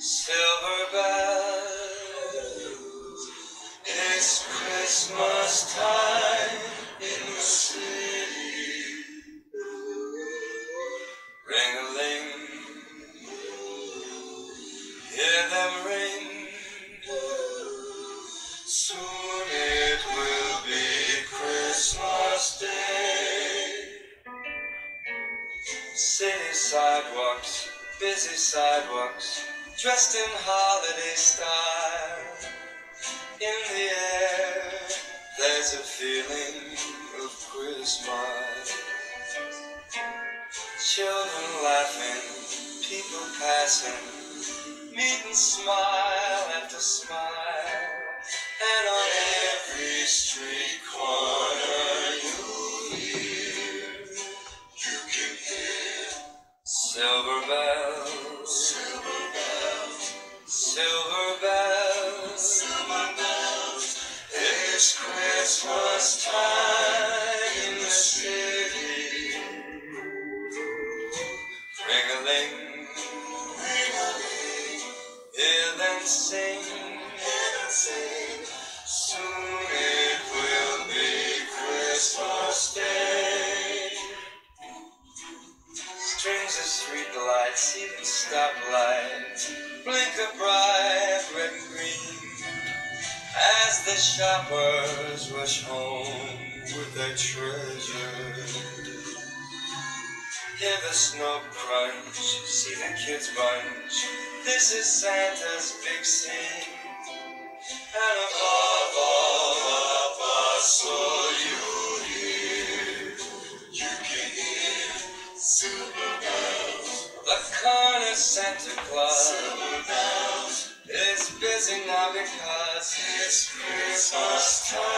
Silver bells, it's Christmas time in the city. Ring a ling, hear them ring. Soon it will be Christmas Day. City sidewalks, busy sidewalks dressed in holiday style. In the air, there's a feeling of Christmas. Children laughing, people passing, meet and smile after smile. And on every street Christmas time in the city. Soon it will be Christmas Day. Strings of lights, even stoplights, blink a bright the shoppers rush home with their treasures. Hear the snow crunch, see the kids bunch. This is Santa's big scene. And above all the bustle you hear, you can hear silver bells. The corner Santa Claus silver bells. Is busy now because it's Christmas time.